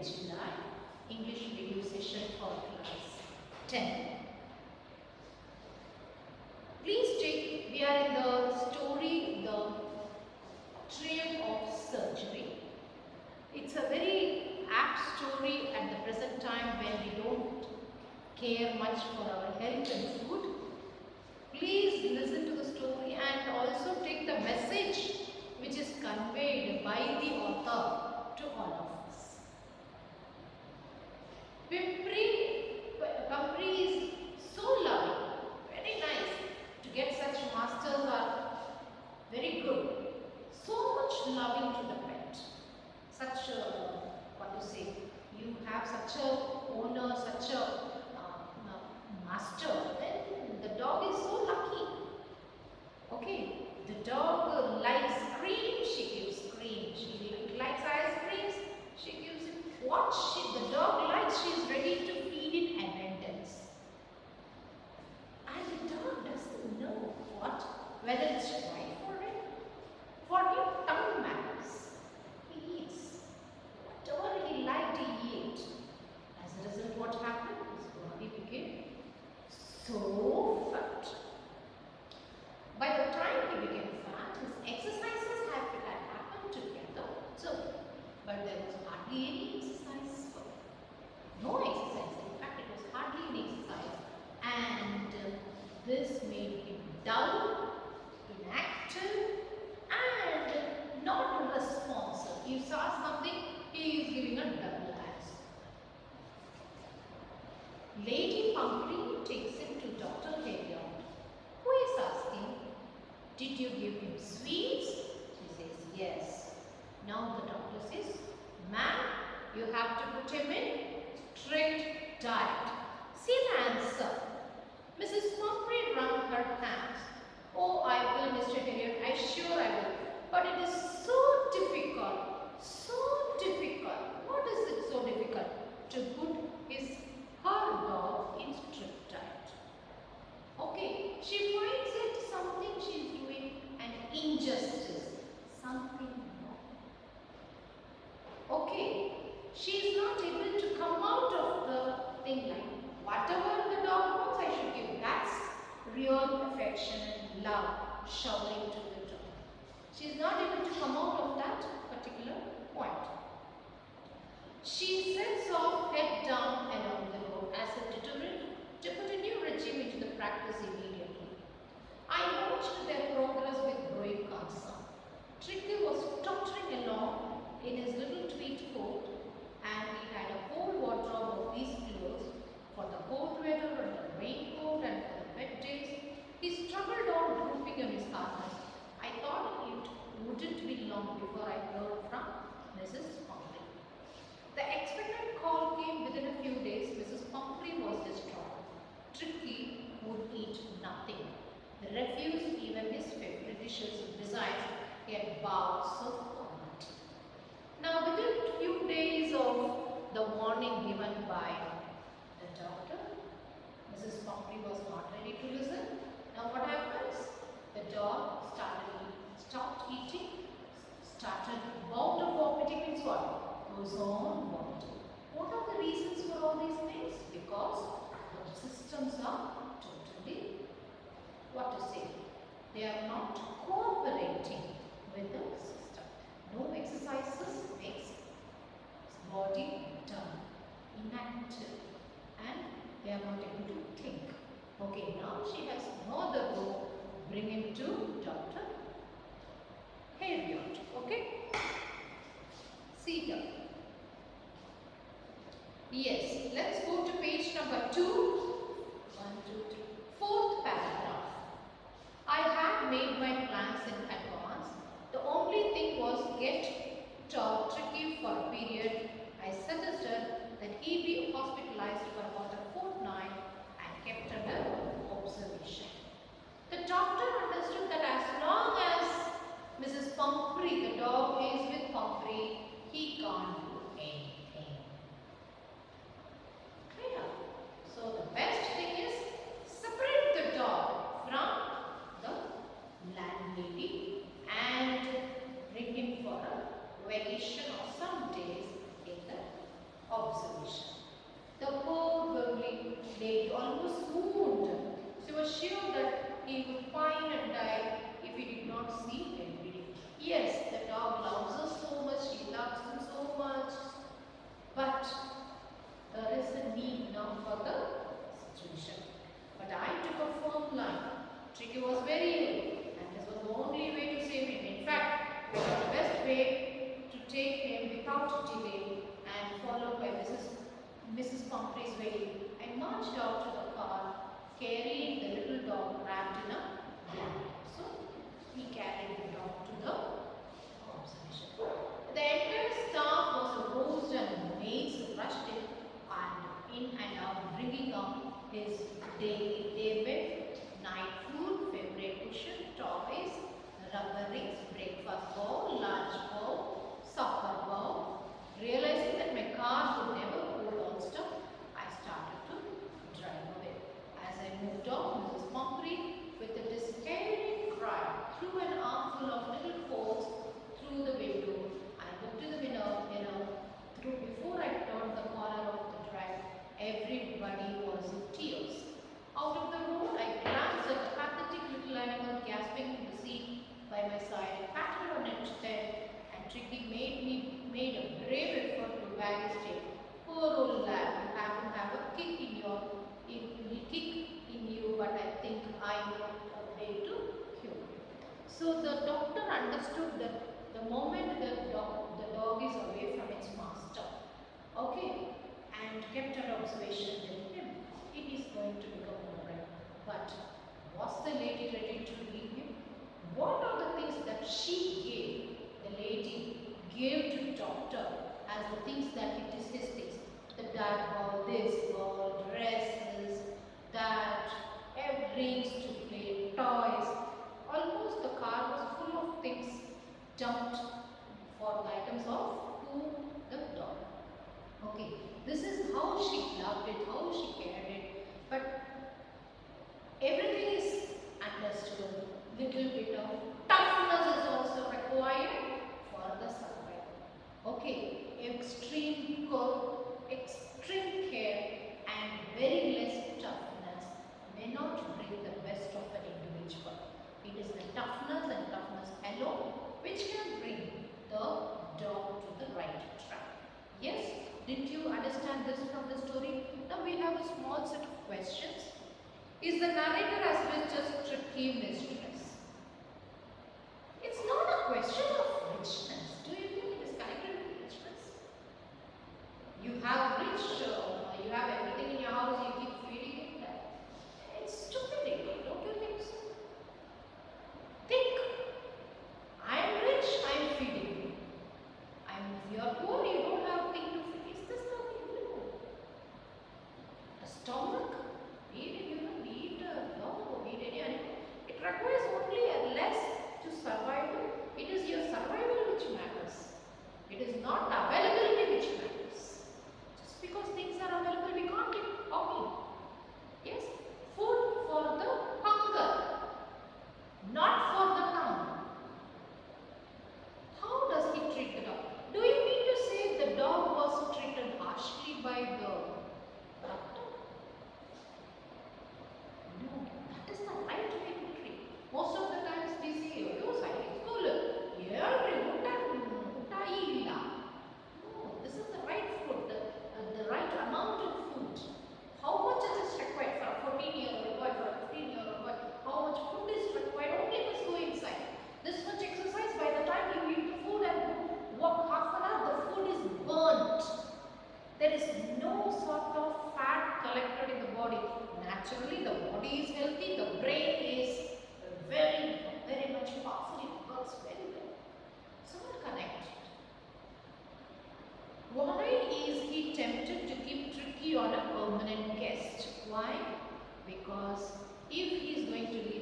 July, English video session for class 10. Please take, we are in the story, The Triumph of Surgery. It's a very apt story at the present time when we don't care much for our health and food. Please listen to the story and also take the message which is conveyed by the author to all of us. Pimpri, Pimpri is so loving, very nice. To get such masters are very good. So much loving to the pet. Such a, what you say, you have such a owner, such a uh, master, then the dog is so lucky. Okay, the dog likes cream, she gives cream. She likes ice creams, she gives it. What she, the dog likes, she is ready to feed in abundance. And the dog doesn't know what, whether it's right for him. For him, tongue matters. He eats. Whatever he liked, he ate. As a result, what happened? His body became so fat. By the time he became fat, his exercises had, had happened together. So, but there was hardly any exercise for him. No exercise. In fact, it was hardly any exercise. And uh, this made him dull, inactive, and not responsive. You saw something, he is giving a double answer. Lady Pumpkin takes him to Dr. Herriot, who is asking, Did you give him sweets? She says, Yes. Now the doctor says, Ma'am, you have put him in strict diet. See the answer. Mrs. Pumphrey wrung her hands. Oh, I will, Mr. Herriot. I sure I will. But it is so difficult. So difficult. What is it so difficult? To put his her dog in strict diet. Okay, she finds it something she is doing an injustice. Something wrong. Okay, she is not able to come out of the thing like whatever the dog wants I should give. That's real affection and love showering to the dog. She is not able to come out of that particular point. She sets off head down along the road as a deterrent to put a new regime into the practice immediately. I watched their progress with growing concern. Tricki was tottering along in his little tweed coat and he had a whole wardrobe of these clothes for the cold weather and the raincoat and for the wet days. He struggled on drooping on his harness. I thought it wouldn't be long before I heard from Mrs. Pumphrey. The expected call came within a few days. Mrs. Pumphrey was distraught. Tricki would eat nothing. The refused even his favorite dishes. Besides, he had bouts of vomiting. Now, within a few days of the warning given by the doctor, Mrs. Pumphrey was not ready to listen. Now, what happens? The dog started stopped eating, started bout of vomiting means what? What are the reasons for all these things? Because the systems are totally, what to say, they are not cooperating with the system. No exercises makes body dull, inactive and they are not able to think. Okay, now she has no other go. Bring him to Dr. two. Yes, the dog loves us so much, she loves him so much, but there is a need now for the situation. But I took a firm line. Tricki was very ill and this was the only way to save him. In fact, it was the best way to take him without delay and followed by Mrs. Mrs. Pumphrey's way. I marched out to the car, carrying the little dog wrapped in a blanket. So, we carried the dog to the the entire staff was aroused and mates rushed in and in and out, bringing up his daily day night food, favorite cushion, toys, rubber rings, breakfast bowl, lunch bowl, supper bowl. Realizing that my car would never hold on stop, I started to drive away. As I moved on, So the doctor understood that the moment the dog, the dog is away from its master, okay, and kept an observation with him, it is going to become for items of to the. Okay, this is how she loved it, how she cared it. But everything is understood. Little bit of toughness is also required for the survival. Okay, extreme curve no sort of fat collected in the body. Naturally, the body is healthy, the brain is very, very much powerful, it works very well. So we're connected. Why is he tempted to keep Tricki on a permanent guest? Why? Because if he is going to leave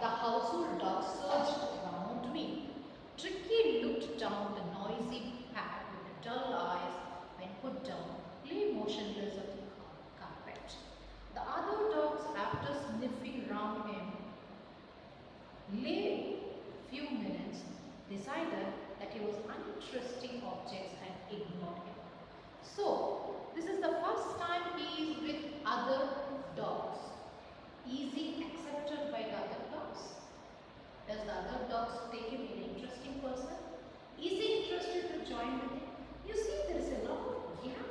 the household dog surged around me. Tricki looked down the noisy pack with dull eyes and put down lay motionless on the carpet. The other dogs, after sniffing round him, lay few minutes, decided that he was uninteresting objects and ignored him. So, this is the first time he is with other dogs. Easy accepted by the other does the other dogs take him an interesting person? Is he interested to join with him? You see, there is a lot of gap